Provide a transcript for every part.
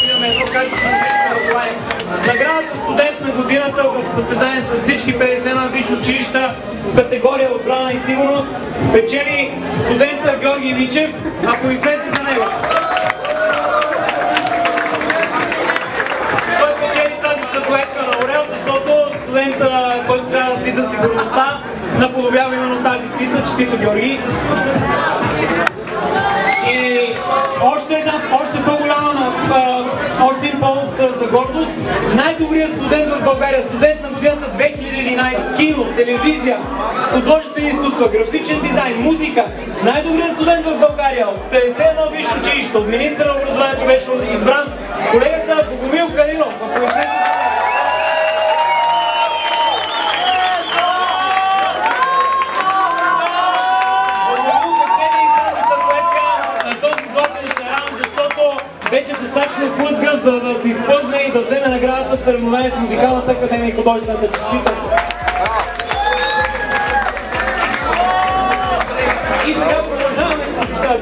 защото имаме едно качествено физическо. Наградата студент на годината в състезание с всички 50 на висши училища в категория отбрана и сигурност печели студента Георги Вичев. ако Аплодисменти за него! Той печели тази статуетка на Орел, защото студента, който трябва да влиза сигурността, наподобява именно тази птица, честито Георги. Гордост. Най-добрият студент в България, студент на годината 2011, кино, телевизия, художествени изкуства, графичен дизайн, музика. Най-добрият студент в България от 51 висше училище, от министра на образованието беше избран колегата Богомил Калинов. Съревнование с Музикалната академия и художествената честита. И сега продължаваме с...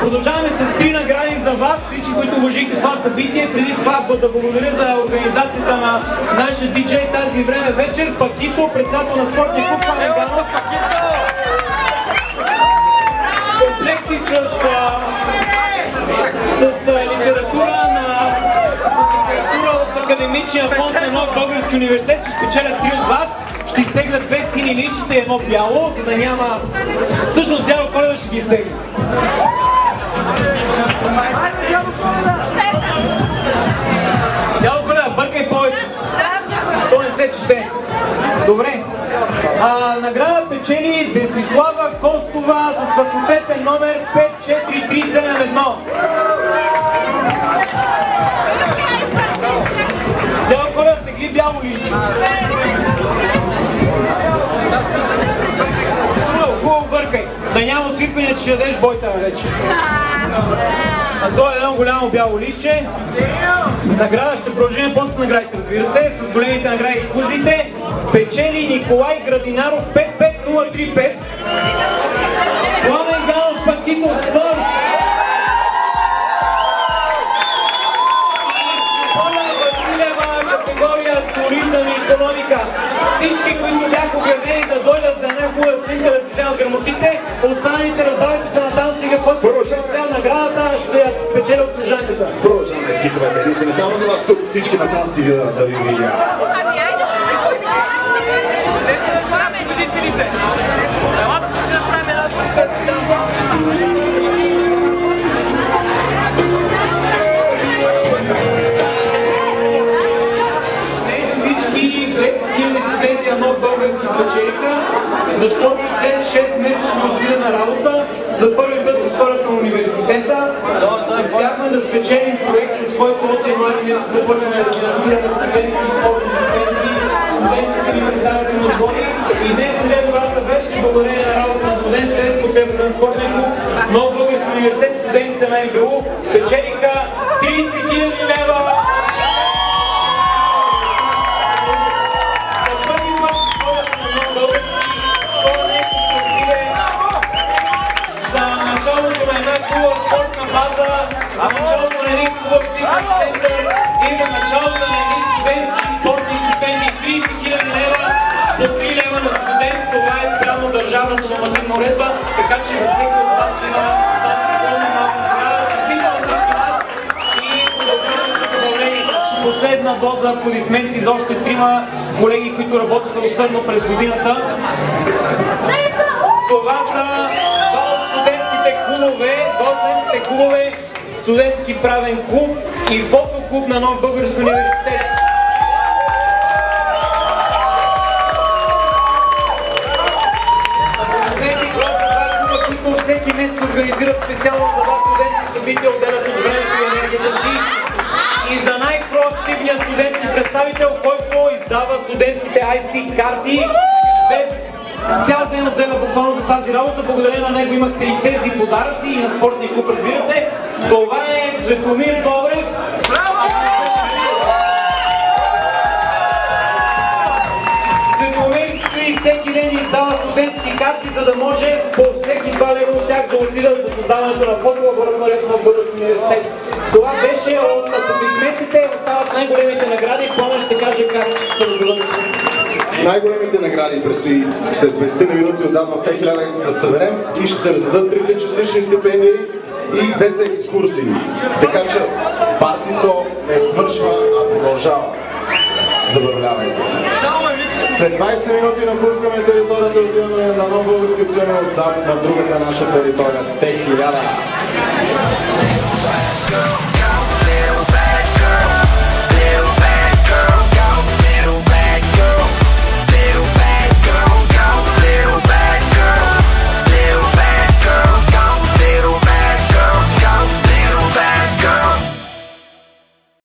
Продължаваме с три награди за вас, всички, които уважихте това събитие. Преди това да благодаря за организацията на нашия диджей тази време вечер. Пакито, председател на спортния клуб Павел Ганов. Комплекти с, с литература на с литература от академичния фонд на Нов Български университет. Ще спечелят три от вас. Ще изтеглят две сини личите и едно бяло, за да няма... Всъщност дядо Коледа ще ги изтегли. Дядо Коледа, бъркай повече. То не се чете. Добре. А, награда печели Десислава Костова с факултетен номер 54371. Хубаво въркай, Да няма свикване, че ще дадеш бойта вече. А то е едно голямо бяло лище. Награда ще продължим после наградите, разбира се, с големите награди и екскурзиите. Печели Николай Градинаров 55035. Пламен Галов Пакитов 100. Економика. Всички, които бяха обявени да дойдат за една хубава снимка да си вземат грамотите, останалите раздавайте се на там сега, който ще успял наградата, ще я спечеля от снежанката. Продължаваме с хитовете. Единствено само за вас тук всички на танци да, да ви видя. Те са сега победителите. Елате започваме да финансираме студентски спортни стипендии, студентските ни представителни отбори. И днес най-добрата вест, че благодарение на работа на студент след подкрепа на спортния клуб, Нов български университет, студентите на МГУ спечелиха 30 000 лева. За първи една хубава спортна база, за началото на един хубав фитнес и за началото на едни студентски спортни стипендии 30 000 лева по 3 лева на студент. Това е спрямо държавната нормативна уредба, така че за всеки от вас има тази скромна малка награда. Честита на всички нас и продължаваме с забавление. Последна доза аплодисменти за още трима колеги, които работеха усърдно през годината. Това са два от студентските клубове, два от студентските клубове, студентски правен клуб и фотоклуб на Нов Български университет. Аплодисменти, това са два клуба, които всеки месец организират специално за вас студентски събития, отделят от времето и енергията си. И за най-проактивния студентски представител, който издава студентските IC карти, ден отделя буквално за тази работа. Благодарение на него имахте и тези подаръци и на спортния клуб, разбира се. Това е Цветомир Добрев. Цветомир стои всеки ден и издава студентски карти, за да може по всеки два лева от тях да отидат за създаването на фотолабораторията в Български университет. Това беше от аплодисментите, остават най-големите награди. Пламен ще каже как ще се раздадат. Най-големите награди предстои след 20 на минути отзад в Т1000 да съберем и ще се раздадат трите частични стипендии и двете екскурсии. Така че партито не свършва, а продължава. Забавлявайте се. След 20 минути напускаме територията, отиваме на нов български, отиваме отзад на другата наша територия, Т1000.